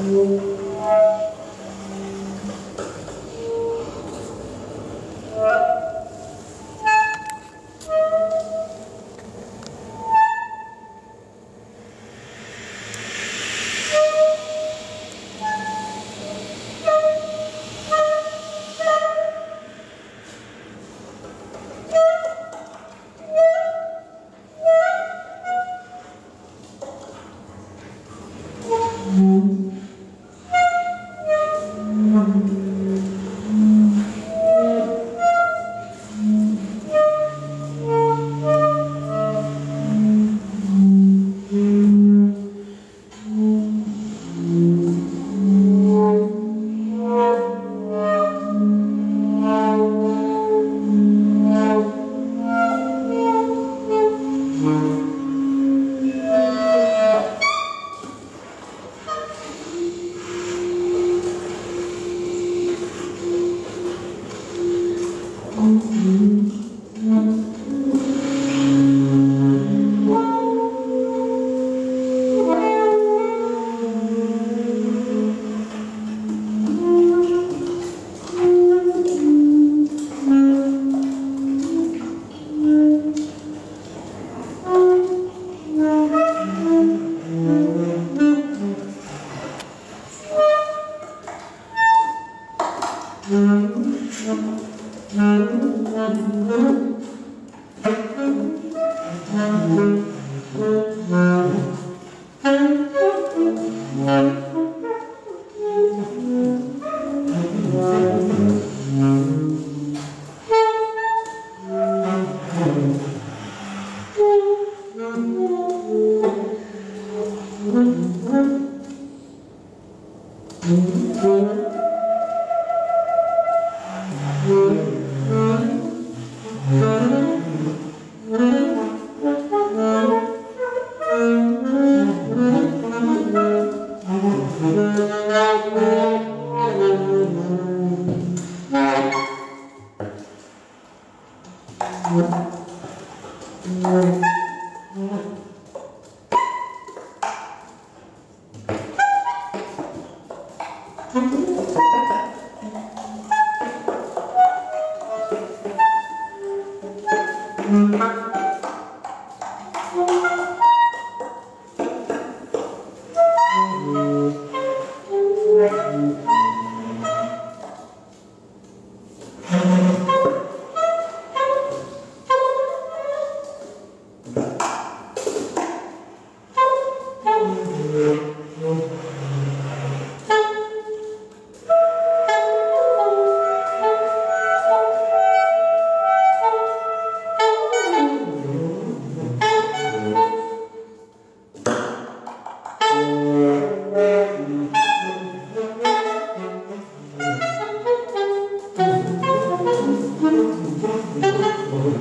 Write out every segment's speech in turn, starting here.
Senhor. Thank you. Thank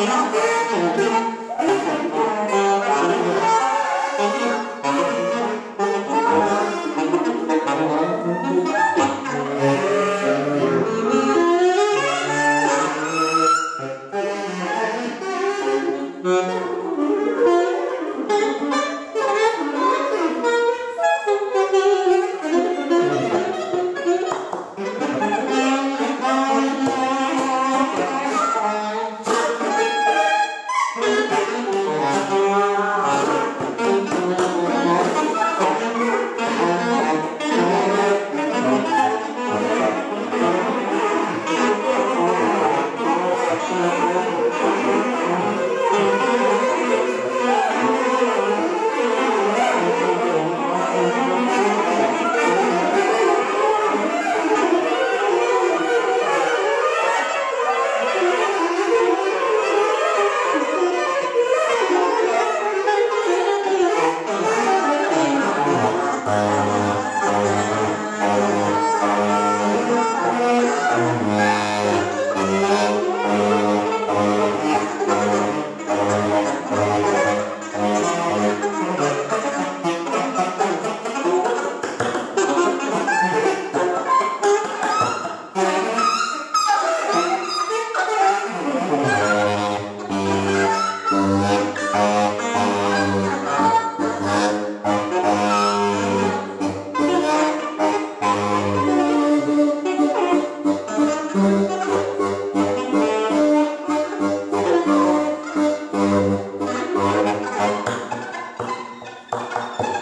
Eu não aguento, eu não aguento.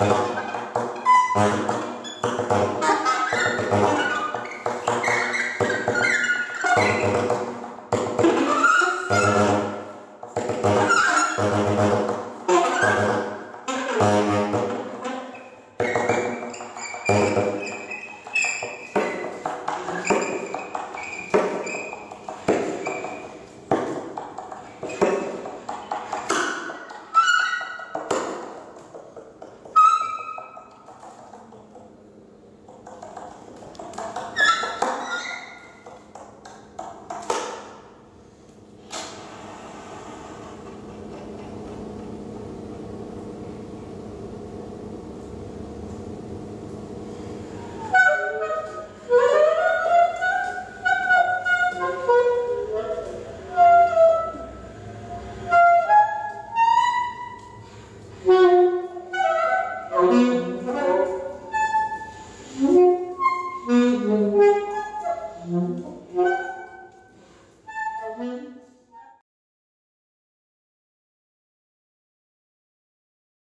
Thank you.